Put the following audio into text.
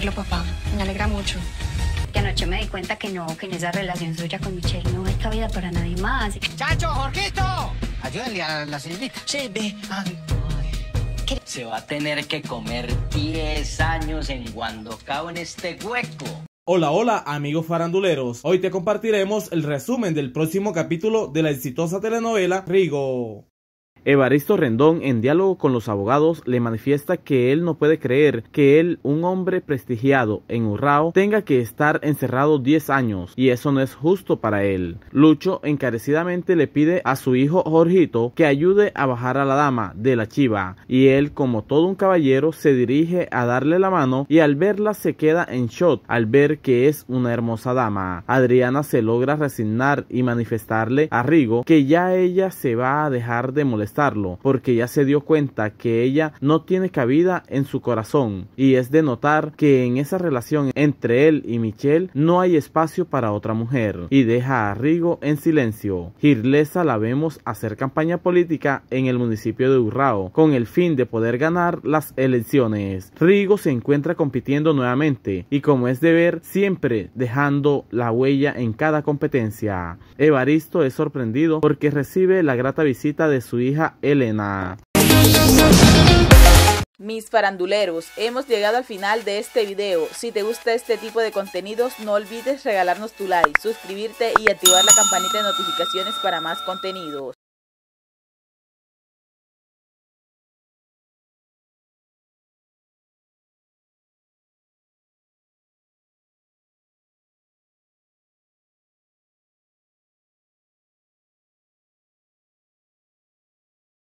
saberlo, papá. Me alegra mucho. Que anoche me di cuenta que no, que en esa relación suya con Michelle no hay cabida para nadie más. ¡Chacho, Jorgito! Ayúdenle a la señorita. Sí, ve. Ay, ay. Se va a tener que comer 10 años en Guandocao en este hueco. Hola, hola amigos faranduleros. Hoy te compartiremos el resumen del próximo capítulo de la exitosa telenovela Rigo. Evaristo Rendón, en diálogo con los abogados, le manifiesta que él no puede creer que él, un hombre prestigiado en Urrao, tenga que estar encerrado 10 años, y eso no es justo para él. Lucho encarecidamente le pide a su hijo Jorgito que ayude a bajar a la dama de la chiva, y él, como todo un caballero, se dirige a darle la mano y al verla se queda en shock al ver que es una hermosa dama. Adriana se logra resignar y manifestarle a Rigo que ya ella se va a dejar de molestar porque ya se dio cuenta que ella no tiene cabida en su corazón y es de notar que en esa relación entre él y Michelle no hay espacio para otra mujer y deja a Rigo en silencio. Girlesa la vemos hacer campaña política en el municipio de Urrao con el fin de poder ganar las elecciones. Rigo se encuentra compitiendo nuevamente y como es de ver siempre dejando la huella en cada competencia. Evaristo es sorprendido porque recibe la grata visita de su Elena. Mis faranduleros, hemos llegado al final de este video. Si te gusta este tipo de contenidos, no olvides regalarnos tu like, suscribirte y activar la campanita de notificaciones para más contenidos.